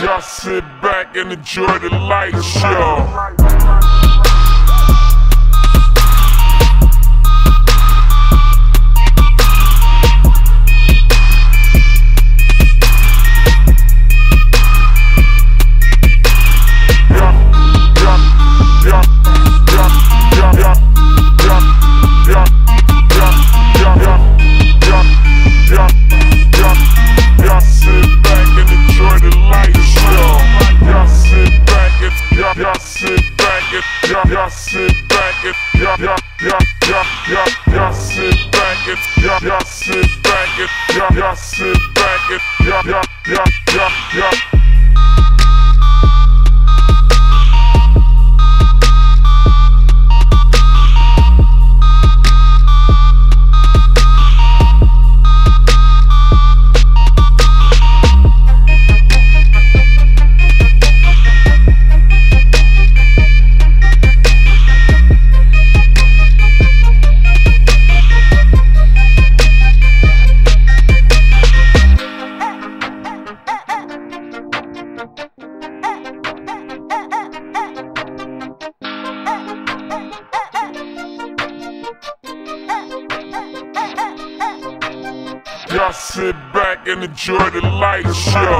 Y'all sit back and enjoy the light show. Y'all sit back and y'all y'all y'all y'all y'all y'all sit back and y'all y'all sit back and y'all y'all sit back and y'all y'all y'all y'all Y'all sit back and enjoy the light show.